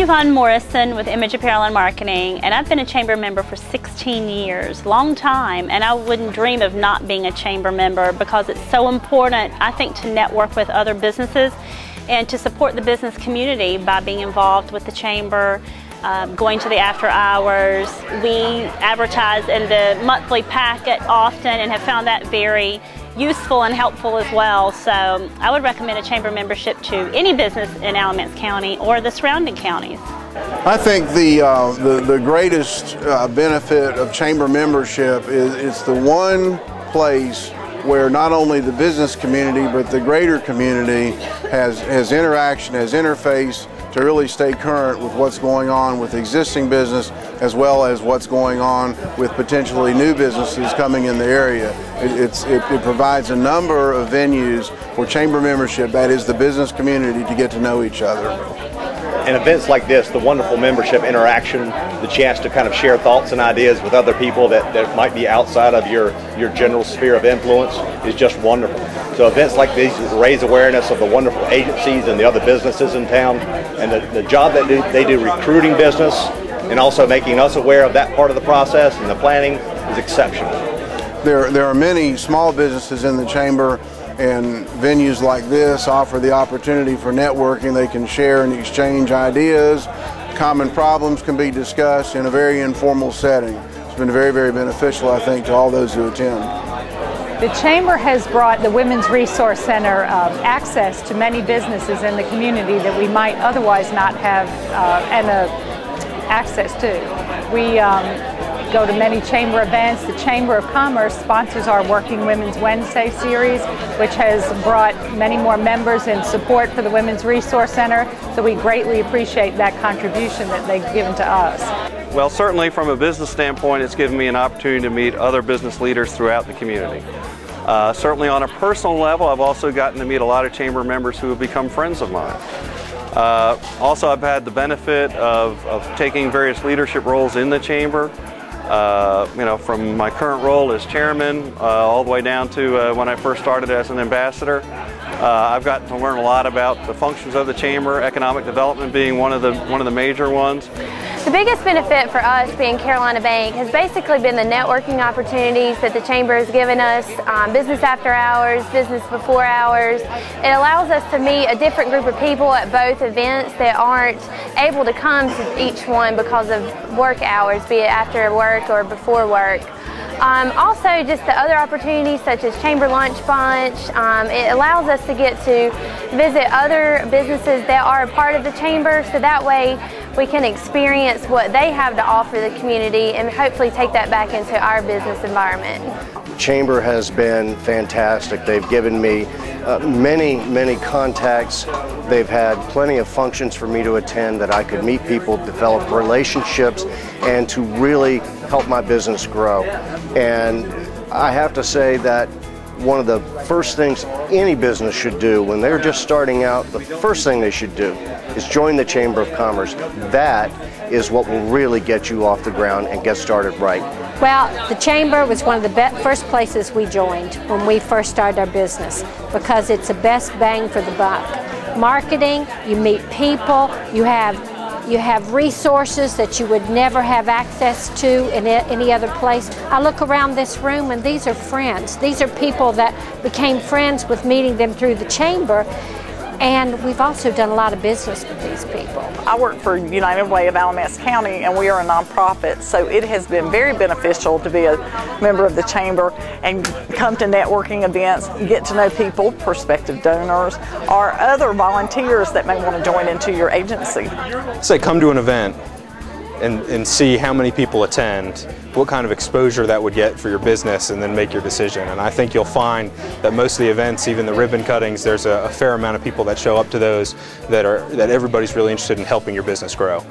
Yvonne Morrison with Image Apparel and Marketing, and I've been a chamber member for 16 years, long time, and I wouldn't dream of not being a chamber member because it's so important, I think, to network with other businesses and to support the business community by being involved with the chamber, um, going to the after hours. We advertise in the monthly packet often and have found that very useful and helpful as well. So I would recommend a chamber membership to any business in Alamance County or the surrounding counties. I think the, uh, the, the, greatest uh, benefit of chamber membership is it's the one place where not only the business community but the greater community has, has interaction, has interface, to really stay current with what's going on with existing business as well as what's going on with potentially new businesses coming in the area. It, it, it provides a number of venues for chamber membership, that is the business community, to get to know each other and events like this, the wonderful membership interaction, the chance to kind of share thoughts and ideas with other people that, that might be outside of your, your general sphere of influence is just wonderful. So events like these raise awareness of the wonderful agencies and the other businesses in town and the, the job that they do recruiting business and also making us aware of that part of the process and the planning is exceptional. There, there are many small businesses in the chamber and venues like this offer the opportunity for networking. They can share and exchange ideas. Common problems can be discussed in a very informal setting. It's been very, very beneficial, I think, to all those who attend. The Chamber has brought the Women's Resource Center uh, access to many businesses in the community that we might otherwise not have uh, and, uh, access to. We um, go to many chamber events. The Chamber of Commerce sponsors our Working Women's Wednesday series, which has brought many more members and support for the Women's Resource Center. So we greatly appreciate that contribution that they've given to us. Well, certainly from a business standpoint, it's given me an opportunity to meet other business leaders throughout the community. Uh, certainly on a personal level, I've also gotten to meet a lot of chamber members who have become friends of mine. Uh, also, I've had the benefit of, of taking various leadership roles in the chamber. Uh, you know, from my current role as chairman uh, all the way down to uh, when I first started as an ambassador. I've gotten to learn a lot about the functions of the chamber, economic development being one of the one of the major ones. The biggest benefit for us being Carolina Bank has basically been the networking opportunities that the Chamber has given us, um, business after hours, business before hours. It allows us to meet a different group of people at both events that aren't able to come to each one because of work hours, be it after work or before work. Um, also, just the other opportunities such as Chamber Lunch Bunch, um, it allows us to get to visit other businesses that are a part of the Chamber so that way we can experience what they have to offer the community and hopefully take that back into our business environment. Chamber has been fantastic. They've given me uh, many, many contacts. They've had plenty of functions for me to attend that I could meet people, develop relationships, and to really help my business grow. And I have to say that one of the first things any business should do when they're just starting out, the first thing they should do is join the Chamber of Commerce. That is what will really get you off the ground and get started right. Well, the Chamber was one of the first places we joined when we first started our business because it's the best bang for the buck. Marketing, you meet people, you have you have resources that you would never have access to in any other place. I look around this room and these are friends. These are people that became friends with meeting them through the chamber and we've also done a lot of business with these people. I work for United Way of Alamance County and we are a nonprofit, so it has been very beneficial to be a member of the chamber and come to networking events, get to know people, prospective donors, or other volunteers that may want to join into your agency. Say come to an event and, and see how many people attend, what kind of exposure that would get for your business, and then make your decision. And I think you'll find that most of the events, even the ribbon cuttings, there's a, a fair amount of people that show up to those that are that everybody's really interested in helping your business grow.